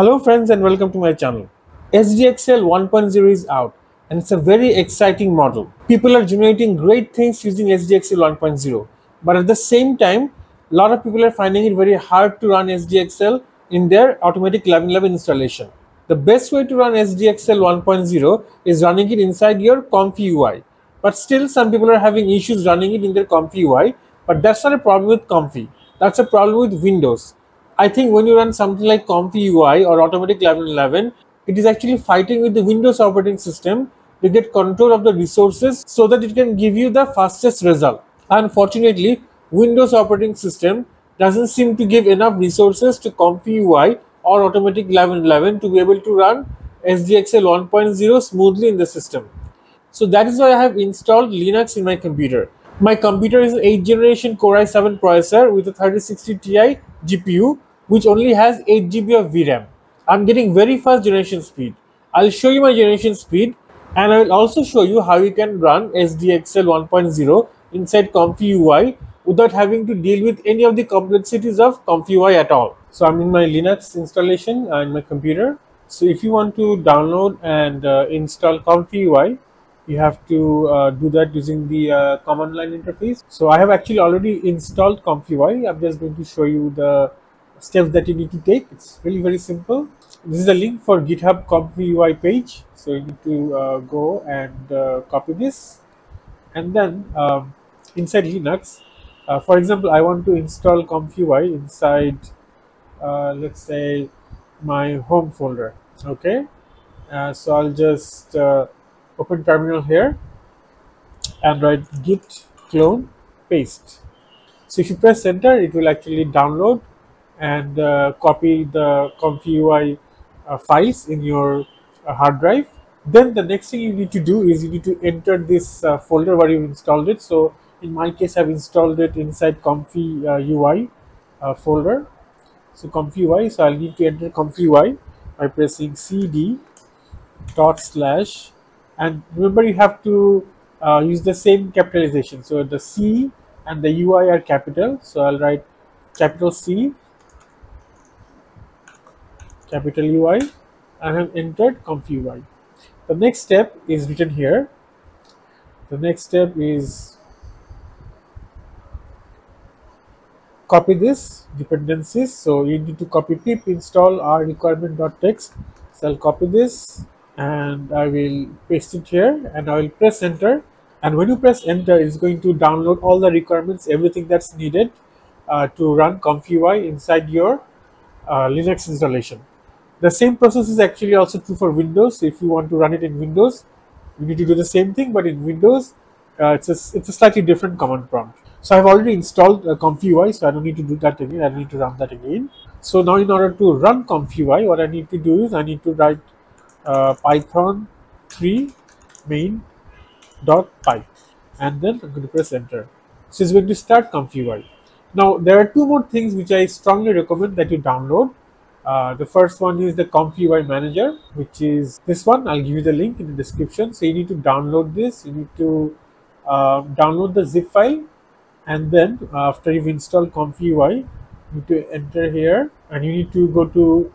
Hello friends and welcome to my channel. SDXL 1.0 is out and it's a very exciting model. People are generating great things using SDXL 1.0 but at the same time a lot of people are finding it very hard to run SDXL in their automatic 1111 installation. The best way to run SDXL 1.0 is running it inside your Comfy UI. But still some people are having issues running it in their Comfy UI but that's not a problem with Comfy. That's a problem with Windows I think when you run something like Comfy UI or Automatic 1111, it is actually fighting with the Windows operating system to get control of the resources so that it can give you the fastest result. Unfortunately, Windows operating system doesn't seem to give enough resources to Comfy UI or Automatic 1111 to be able to run SDXL 1.0 smoothly in the system. So that is why I have installed Linux in my computer. My computer is an 8th generation Core i7 processor with a 3060 Ti GPU which only has 8 GB of VRAM. I'm getting very fast generation speed. I'll show you my generation speed and I will also show you how you can run SDXL 1.0 inside Comfy UI without having to deal with any of the complexities of Comfy UI at all. So I'm in my Linux installation in my computer. So if you want to download and uh, install Comfy UI, you have to uh, do that using the uh, command line interface. So I have actually already installed Comfy UI. I'm just going to show you the steps that you need to take. It's really very simple. This is a link for GitHub Comfy UI page. So you need to uh, go and uh, copy this. And then um, inside Linux, uh, for example, I want to install Comfy UI inside, uh, let's say, my home folder. Okay. Uh, so I'll just uh, open terminal here and write git clone paste. So if you press enter, it will actually download and uh, copy the Comfy UI uh, files in your uh, hard drive. Then the next thing you need to do is you need to enter this folder where you installed it. So in my case, I've installed it inside Comfy UI folder. So Comfy UI, so I'll need to enter Comfy UI by pressing cd dot slash and remember you have to uh, use the same capitalization so the c and the ui are capital so i'll write capital c capital UI I have entered Comfy UI. The next step is written here. The next step is copy this dependencies. So you need to copy pip install r requirement.txt. So I'll copy this and I will paste it here and I will press enter. And when you press enter, it's going to download all the requirements, everything that's needed uh, to run Comfy UI inside your uh, Linux installation. The same process is actually also true for Windows. If you want to run it in Windows, you need to do the same thing, but in Windows, uh, it's, a, it's a slightly different command prompt. So I've already installed uh, ComfyUI, so I don't need to do that again. I don't need to run that again. So now in order to run Comfy UI, what I need to do is I need to write uh, Python 3 main dot py and then I'm going to press enter. So it's going to start Comfy UI. Now there are two more things which I strongly recommend that you download. Uh, the first one is the Comfy UI Manager, which is this one. I'll give you the link in the description. So you need to download this. You need to uh, download the zip file, and then uh, after you've installed Comfy UI, you need to enter here, and you need to go to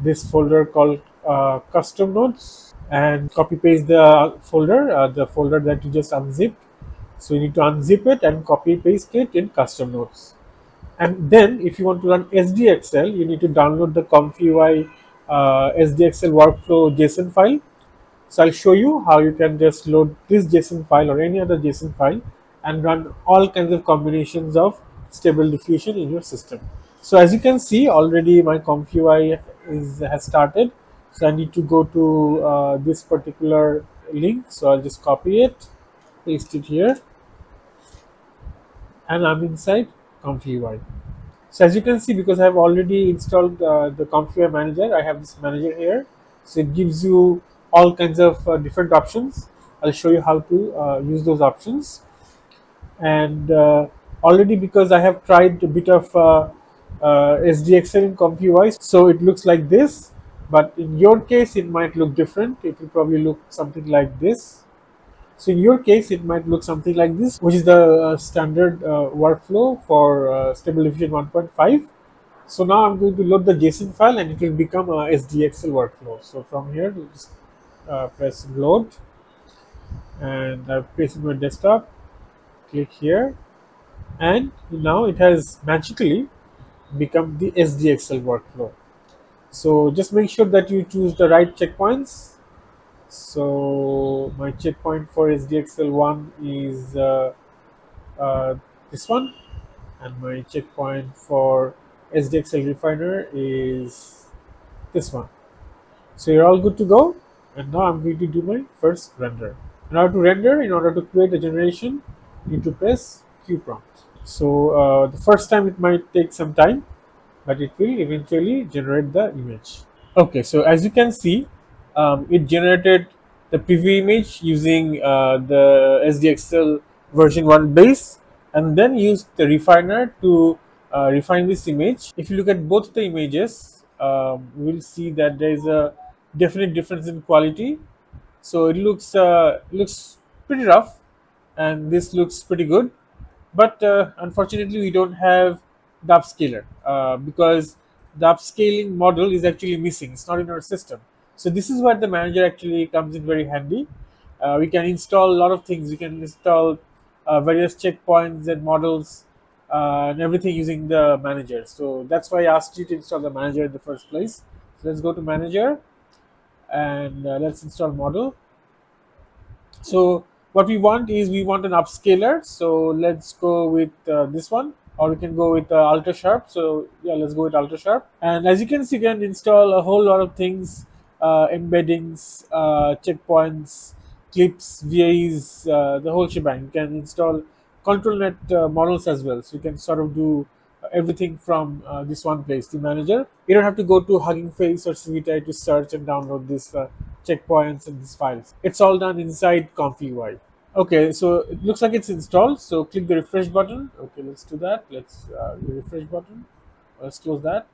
this folder called uh, Custom Nodes and copy paste the folder, uh, the folder that you just unzipped. So you need to unzip it and copy paste it in Custom Nodes and then if you want to run SDXL you need to download the Comfy UI uh, SDXL workflow JSON file. So I'll show you how you can just load this JSON file or any other JSON file and run all kinds of combinations of stable diffusion in your system. So as you can see already my Comfy UI is has started. So I need to go to uh, this particular link. So I'll just copy it paste it here. And I'm inside Comfy UI. So as you can see, because I have already installed uh, the Comfy UI manager, I have this manager here. So it gives you all kinds of uh, different options. I'll show you how to uh, use those options. And uh, already because I have tried a bit of uh, uh, SDXL in Comfy UI, so it looks like this. But in your case, it might look different. It will probably look something like this. So in your case, it might look something like this, which is the uh, standard uh, workflow for uh, Stable Diffusion 1.5. So now I'm going to load the JSON file and it will become a SDXL workflow. So from here, just uh, press load and I've pasted my desktop, click here and now it has magically become the SDXL workflow. So just make sure that you choose the right checkpoints. So my checkpoint for SDXL1 is uh, uh, this one and my checkpoint for SDXL refiner is this one. So you're all good to go and now I'm going to do my first render. In order to render, in order to create a generation, you need to press Queue prompt. So uh, the first time it might take some time, but it will eventually generate the image. Okay, so as you can see, um, it generated the preview image using uh, the SDXL version 1 base and then used the refiner to uh, refine this image. If you look at both the images, um, we'll see that there is a definite difference in quality. So it looks uh, looks pretty rough and this looks pretty good but uh, unfortunately we don't have the upscaler uh, because the upscaling model is actually missing it's not in our system so this is where the manager actually comes in very handy. Uh, we can install a lot of things. We can install uh, various checkpoints and models uh, and everything using the manager. So that's why i asked you to install the manager in the first place. So let's go to manager and uh, let's install model. So what we want is we want an upscaler. So let's go with uh, this one or we can go with uh, ultra sharp so yeah let's go with ultra sharp and as you can see you can install a whole lot of things embeddings uh, checkpoints clips VAEs uh, the whole shebang you can install control net uh, models as well so you can sort of do everything from uh, this one place, the manager. You don't have to go to Hugging Face or Civitai to search and download these uh, checkpoints and these files. It's all done inside ComfyUI. Okay, so it looks like it's installed. So click the refresh button. Okay, let's do that. Let's uh, refresh button. Let's close that.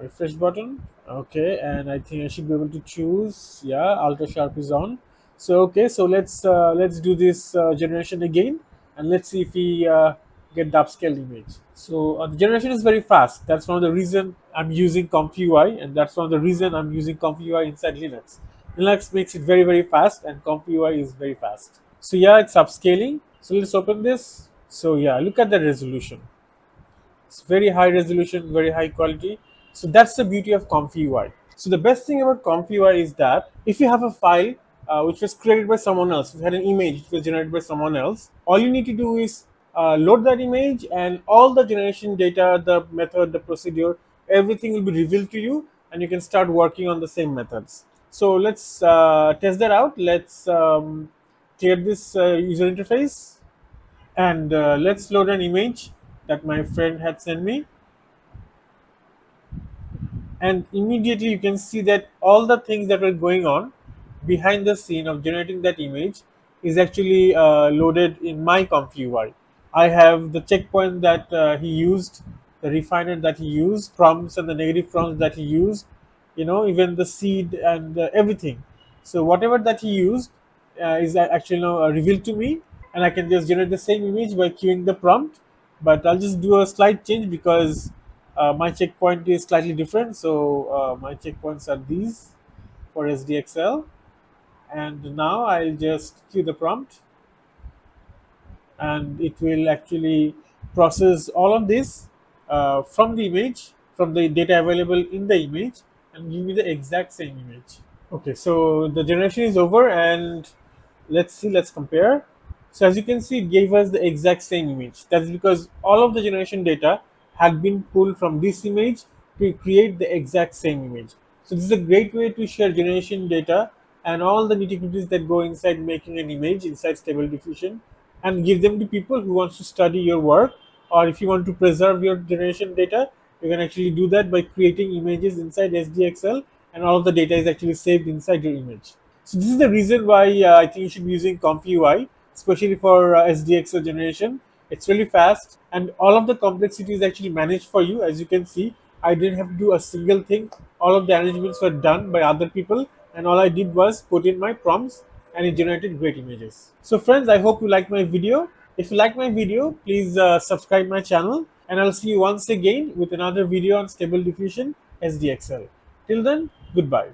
Refresh button. Okay, and I think I should be able to choose. Yeah, ultra sharp is on. So okay, so let's uh, let's do this uh, generation again, and let's see if we uh, get the upscaled image. So uh, the generation is very fast. That's one of the reason I'm using ComfyUI, and that's one of the reason I'm using ComfyUI inside Linux. Linux makes it very very fast, and ComfyUI is very fast. So yeah, it's upscaling. So let's open this. So yeah, look at the resolution. It's very high resolution, very high quality. So that's the beauty of ComfyUI. So the best thing about ComfyUI is that if you have a file uh, which was created by someone else, you had an image which was generated by someone else, all you need to do is uh, load that image and all the generation data, the method, the procedure, everything will be revealed to you and you can start working on the same methods. So let's uh, test that out. Let's um, clear this uh, user interface and uh, let's load an image that my friend had sent me. And immediately you can see that all the things that were going on behind the scene of generating that image is actually uh, loaded in my ComfyUI. I have the checkpoint that uh, he used, the refiner that he used, prompts and the negative prompts that he used, you know, even the seed and uh, everything. So whatever that he used uh, is actually now uh, revealed to me, and I can just generate the same image by queuing the prompt. But I'll just do a slight change because uh, my checkpoint is slightly different. So uh, my checkpoints are these for SDXL, and now I'll just queue the prompt. And it will actually process all of this uh, from the image from the data available in the image and give me the exact same image. Okay so the generation is over and let's see let's compare. So as you can see it gave us the exact same image. That's because all of the generation data had been pulled from this image to create the exact same image so this is a great way to share generation data and all the nitty-gritties that go inside making an image inside stable diffusion and give them to people who wants to study your work or if you want to preserve your generation data you can actually do that by creating images inside SDXL and all the data is actually saved inside your image. So this is the reason why uh, I think you should be using ComfyUI, especially for uh, SDXL generation. It's really fast and all of the complexity is actually managed for you. As you can see, I didn't have to do a single thing. All of the arrangements were done by other people and all I did was put in my prompts and it generated great images. So friends, I hope you like my video. If you like my video, please uh, subscribe my channel and I'll see you once again with another video on Stable Diffusion SDXL. Till then, goodbye.